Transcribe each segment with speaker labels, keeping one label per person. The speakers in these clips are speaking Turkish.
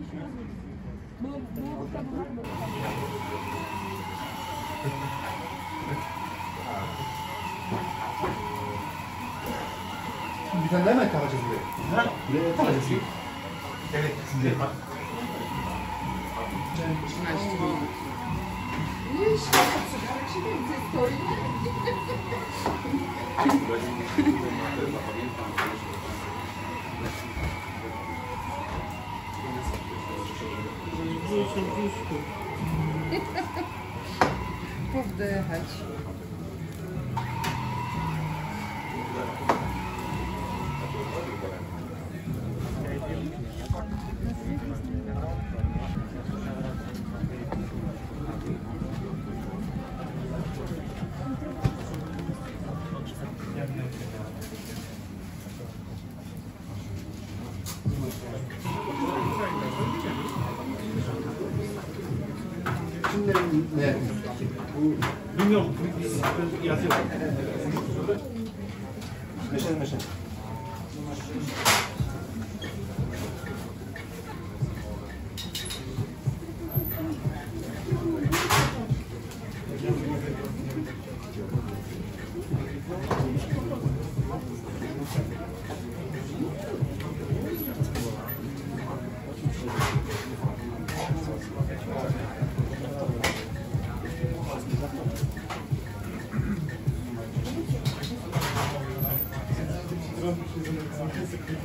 Speaker 1: Şimdi bir tane daha mı kalacağız buraya? Ha? Buraya kalacağız. Evet, şimdi. İçini
Speaker 2: açtım ama. Ne iş yapıyorsun? Karışık mı? Siz soruyorsunuz. serduszku. Powdychać. Thank you.
Speaker 1: Thank you. glaube ich, hier so eine Kiste kriegt.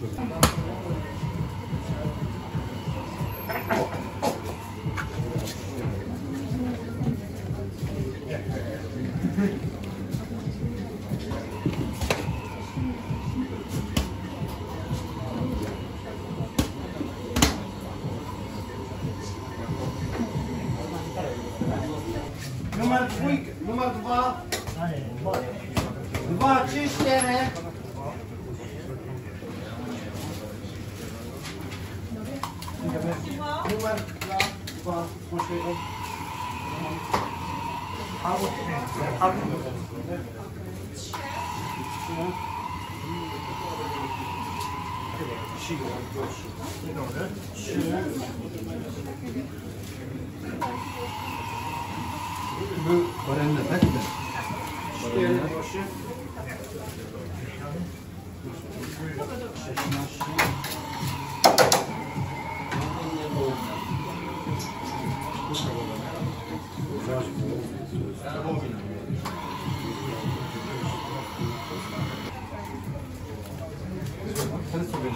Speaker 1: 号码五，号码五号，五号，休息呢？Bana tutma şey ol. Abi, abi. Şi. Şi. Bu barenle tak mı? Barenle. Şi. Şi.